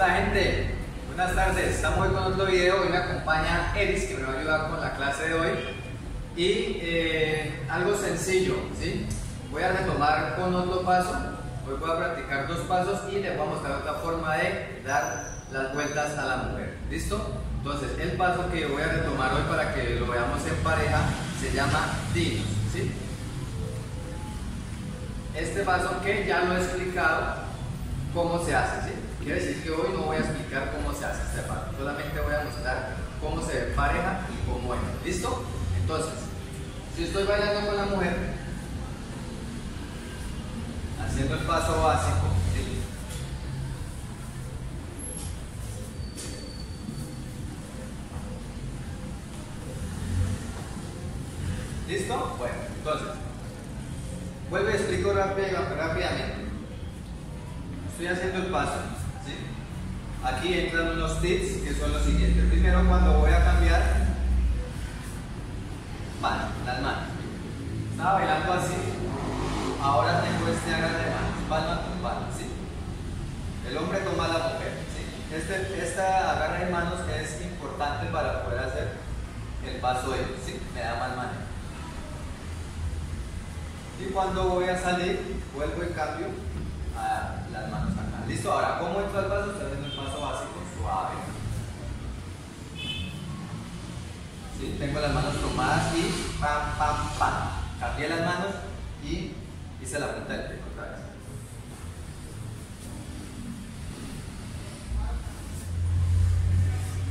Hola gente, buenas tardes. Estamos hoy con otro video. Hoy me acompaña Eris que me va a ayudar con la clase de hoy. Y eh, algo sencillo, ¿sí? Voy a retomar con otro paso. Hoy voy a practicar dos pasos y les voy a mostrar otra forma de dar las vueltas a la mujer. ¿Listo? Entonces, el paso que voy a retomar hoy para que lo veamos en pareja se llama dinos, ¿sí? Este paso que ya lo he explicado cómo se hace, ¿sí? Quiere decir que hoy no voy a explicar cómo se hace este paso, solamente voy a mostrar cómo se ve pareja y cómo es. ¿Listo? Entonces, si estoy bailando con la mujer, haciendo el paso básico. ¿Listo? Bueno, entonces, vuelvo y explico rápidamente. Estoy haciendo el paso, Aquí entran unos tips que son los siguientes. Primero, cuando voy a cambiar, mano, las manos. Estaba bailando así, ahora tengo este agarre de manos. El hombre toma a la mujer. Este, esta agarre de manos es importante para poder hacer el paso de. Me da más manejo. Y cuando voy a salir, vuelvo y cambio a las manos acá. ¿Listo? Ahora, ¿cómo entro al paso? Estoy haciendo el paso básico, suave. ¿Sí? Tengo las manos tomadas y pam, pam, pam. Cambié las manos y hice la punta del pie otra vez.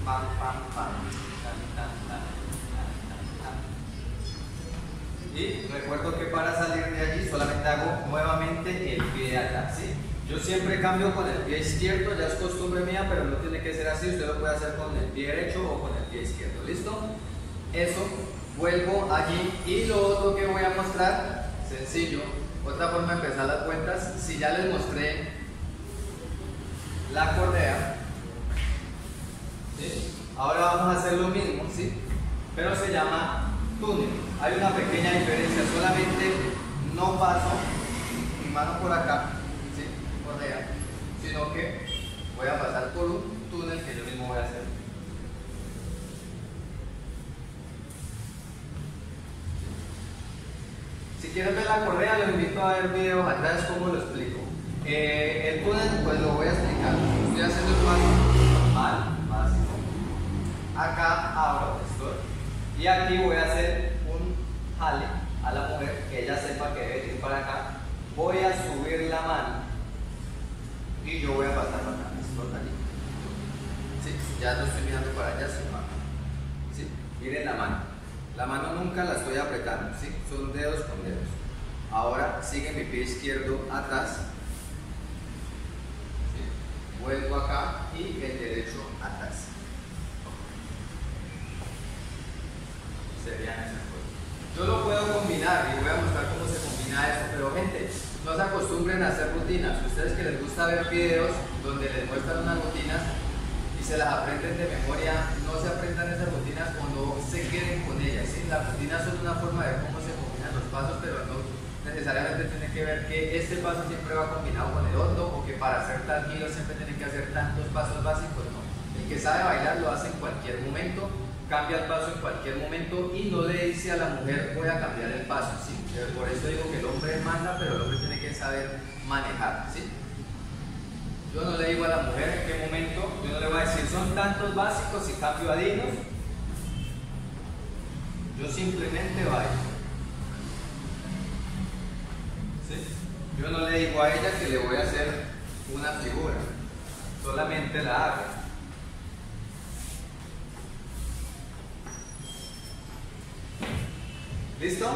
Pam, pam, pam. Y recuerdo que para salir de allí solamente hago nuevamente el pie de atrás. ¿sí? Yo siempre cambio con el pie izquierdo, ya es costumbre mía, pero no tiene que ser así. Usted lo puede hacer con el pie derecho o con el pie izquierdo. ¿Listo? Eso, vuelvo allí. Y lo otro que voy a mostrar, sencillo, otra forma de empezar las cuentas. Si ya les mostré la correa, ahora vamos a hacer lo mismo, ¿sí? pero se llama túnel. Hay una pequeña diferencia, solamente no paso mi mano por acá. Correa, sino que voy a pasar por un túnel que yo mismo voy a hacer. Si quieren ver la correa, los invito a ver videos atrás cómo lo explico. Eh, el túnel, pues lo voy a explicar. Estoy haciendo el paso normal, básico. Acá abro, estoy y aquí voy a hacer un jale a la mujer, que ella sepa que debe ir para acá. Voy a subir la mano y yo voy a pasar acá. allí. Sí, ya no estoy mirando para allá, sin mano. ¿Sí? Miren la mano. La mano nunca la estoy apretando, ¿sí? Son dedos con dedos. Ahora sigue mi pie izquierdo atrás. Vuelvo acá y el derecho atrás. serían esas cosas. Yo lo puedo combinar y voy a mostrar cómo se combina eso, pero gente, se acostumbren a hacer rutinas. Ustedes que les gusta ver videos donde les muestran unas rutinas y se las aprenden de memoria, no se aprendan esas rutinas cuando se queden con ellas. Las rutinas son una forma de cómo se combinan los pasos, pero no necesariamente tiene que ver que este paso siempre va combinado con el otro o que para hacer tal giro siempre tienen que hacer tantos pasos básicos. No. El que sabe bailar lo hace en cualquier momento cambia el paso en cualquier momento y no le dice a la mujer voy a cambiar el paso. ¿sí? Por eso digo que el hombre manda, pero el hombre tiene que saber manejar. ¿sí? Yo no le digo a la mujer en qué momento, yo no le voy a decir son tantos básicos y cambio a dinos. Yo simplemente bailo. ¿Sí? Yo no le digo a ella que le voy a hacer una figura, solamente la hago. ¿Listo?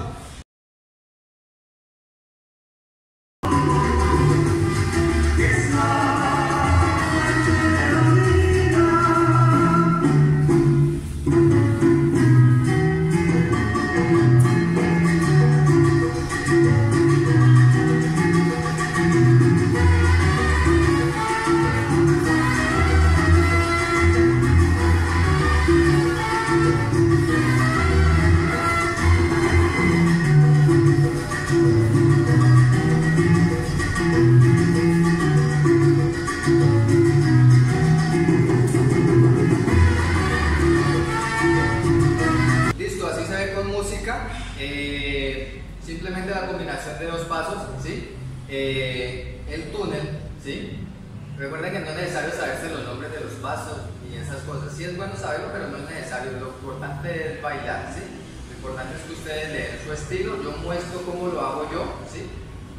Eh, simplemente la combinación de dos pasos, ¿sí? Eh, el túnel, ¿sí? Recuerda que no es necesario saberse los nombres de los pasos y esas cosas. Sí es bueno saberlo, pero no es necesario. Lo importante es bailar, ¿sí? Lo importante es que ustedes leen su estilo. Yo muestro cómo lo hago yo, ¿sí?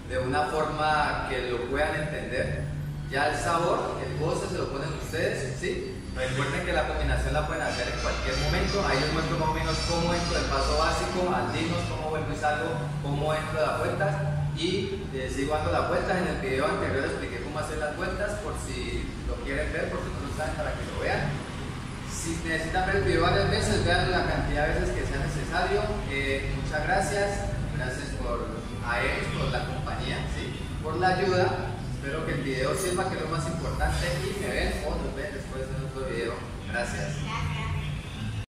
De una forma que lo puedan entender. Ya el sabor, el goce se lo ponen ustedes, ¿sí? Recuerden que la combinación la pueden hacer en cualquier momento. Ahí les muestro más o menos cómo entro del paso básico, al cómo vuelvo y salgo, cómo entro las vueltas y eh, sigo dando las vueltas. En el video anterior expliqué cómo hacer las vueltas por si lo quieren ver, por si no lo saben para que lo vean. Si necesitan ver el video varias veces, vean la cantidad de veces que sea necesario. Eh, muchas gracias. Gracias por, a ellos por la compañía, ¿sí? por la ayuda. Espero que el video sirva, que es lo más importante, y me ven o nos después de otro video. Gracias.